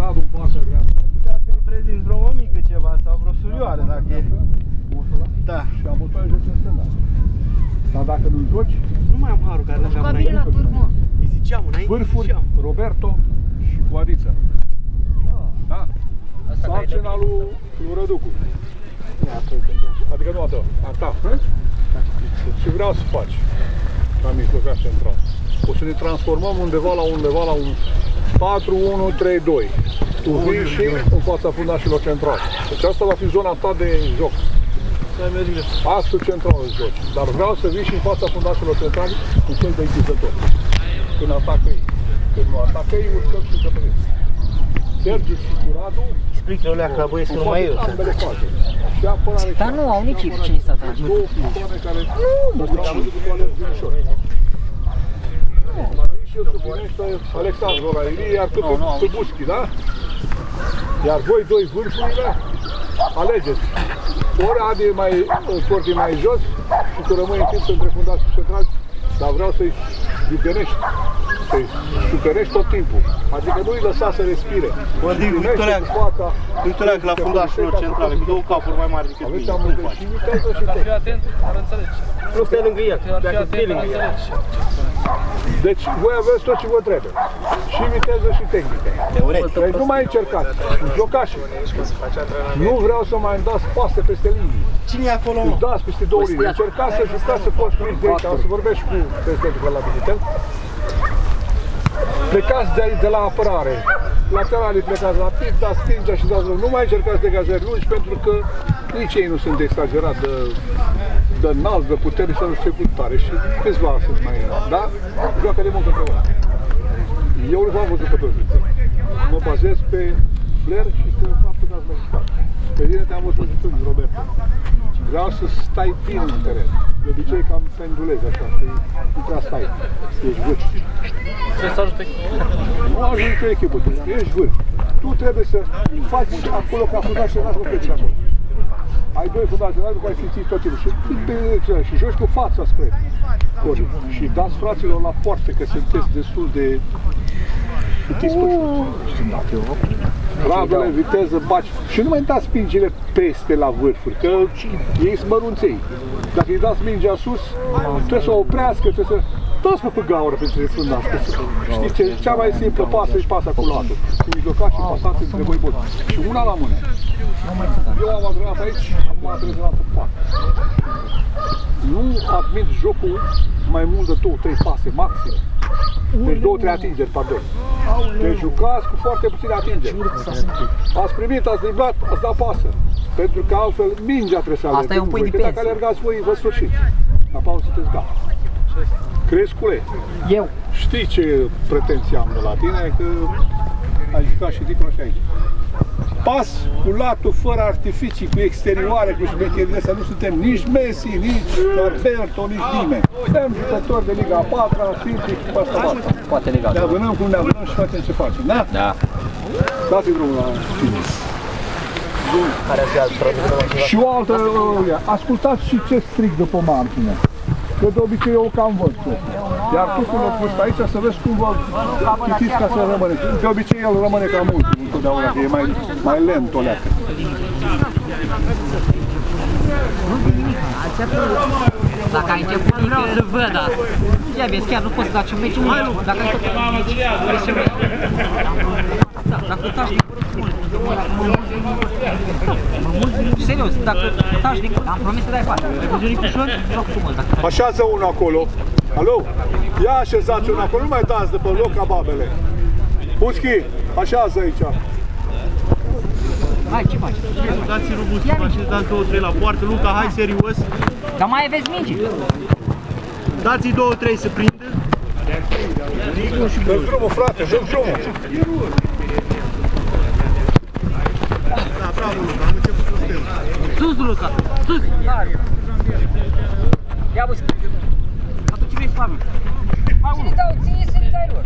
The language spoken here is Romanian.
Radu în partea dreaptă. Putea să-i prezinți vreo mămică ceva sau vreo surioară dacă e. Ușul ăla? Da. Și abutoare jos în stânga. Dar dacă nu-l joci, Nu mai am harul care l-aveam Ca bine la înainte. turmă. Îi ziceam înainte, vârfuri, ziceam. Roberto și cu Adiță. Da? Asta care e de Sarcina lui, lui Răducu. Adică nu a ta, a ta. Și vreau să faci la mijlocaș central. O să ne transformăm undeva la undeva la un 4-1-3-2. Tu vii și în fața fundașilor centrali. Deci asta va fi zona ta de joc. Să ai mergile. Axul central îl joci. Dar vreau să vii și în fața fundașilor centrali un fel de închizător. Când atacă ei. Când nu atacă ei, urcăm și căpărim. Sergiu și cu Radu Explică o leacă la băieți că nu mai e eu. fac ambele faze. Și apărare Dar nu au nici cine stă atrás. Două persoane care nu mă am văzut cu alergi din ușor. Și eu supunește Alexandru ăla, Ilie, iar tu pe Buschi, da? Iar voi doi vârfurile, alegeți. Ori Adi e mai, Corti mai jos și tu rămâi întins între fundați și centrali, dar vreau să-i lipenești, să-i superești tot timpul. Adică nu-i lăsa să respire. Vă zic, Și primește Victoriac, cu fața, Victoriac la și fundașul lor ca să centrale, cu poți două capuri mai mari decât Aveți mine. amândoi și viteză și tehnică. Fii atent, ar înțelege. Nu stai lângă el, Ar fi dacă atent, stai ar lângă el. Înțelege. Deci voi aveți tot ce vă trebuie. Și viteză și tehnică. Teoretic. Deci nu mai încercați. Jocași. Nu vreau să mai îmi dați paste peste linii. Cine e acolo, mă? Îți dați peste două linii. Încercați să jucați să construiți de aici. O să vorbești cu prezidentul de la Digitel. Plecați de, aici, de la apărare. Lateralii plecați la pic, dați stângea și dați Nu mai încercați degajări lungi pentru că nici ei nu sunt exagerat de, de înalt, de putere să nu știu ce tare. Și câțiva sunt mai da? Joacă de mult împreună. Eu nu v-am văzut pe toți. Mă bazez pe flair și pe faptul că ați mai jucat. Pe tine te-am văzut și tu, Roberto. Vreau să stai bine în teren. De obicei cam pendulezi așa, că nu prea stai. Ești vârf. Trebuie să ajute Nu ajungi pe echipă, tu ești vârf. Tu trebuie să faci acolo ca fundaș și nu pleci de acolo. Ai doi fundași de care simți tot timpul și, pe- și joci cu fața spre cori. Și dați fraților la poartă că sunteți destul de șutiți pe Radule, viteză, baci și nu mai dați mingile peste la vârfuri, că ei sunt mărunței. Dacă îi dați mingea sus, trebuie să o oprească, trebuie să... Dați pe gaură pentru fundaș, că să- știți ce? Cea mai simplă pasă e pasa cu latul. Cu mijlocaș și pasați între voi buni. Și una la mână. Eu am antrenat aici, acum am antrenat pe pat. Nu admit jocul mai mult de două, trei pase, maxim. Deci două, trei atingeri, pardon. Deci jucați cu foarte puține atingeri. Ați primit, ați driblat, ați dat pasă. Pentru că altfel mingea trebuie să alerge. Asta e un nu pui voi, de că Dacă pensă. alergați voi, vă sfârșiți. La pauză sunteți gata. Crescule, Eu. știi ce pretenții am de la tine, că ai jucat și dincolo și aici. Pas cu latul, fără artificii, cu exterioare, cu șmecherile astea, nu suntem nici Messi, nici Alberto, nici nimeni. Suntem jucători de Liga 4, simpli, cu asta basta. Poate legal. Ne avânăm cum ne avânăm și facem ce facem, da? Da. Dați-i drumul la tine. Care ar fi alt produs? Și o altă, uh, ascultați și ce strig după margine. Că de obicei eu cam văd chestia. Iar tu când l-ai pus aici să vezi cum vă citiți ca să rămâne. De obicei el rămâne cam mult, întotdeauna, că e mai, mai lent o leacă. Dacă ai început, vreau să văd asta. Ia vezi, chiar nu poți să daci un meci mult. Dacă ai tot un meci, vrei să vezi. Da, dacă taci din mult, dacă mă mult, mă mult, serios, dacă taci din am promis să dai față. Reviziunii cu ușor, joc frumos. Dacă Așează unul acolo. Alo? Ia așezați unul acolo, nu mai dați de pe loc ca babele. Puschi, așează aici. Hai, ce faci? Dați-i robust, faceți, dați două, trei la poartă. Luca, hai serios. Dar mai aveți mingi. Dați-i două, trei să prindă. Dă drumul, frate, dă drumul. Da, bravo, Luca, am început cu steu. Sus, Luca, sus! Ia bă, atunci vrei să Hai unul. dau ție să-i dai lor.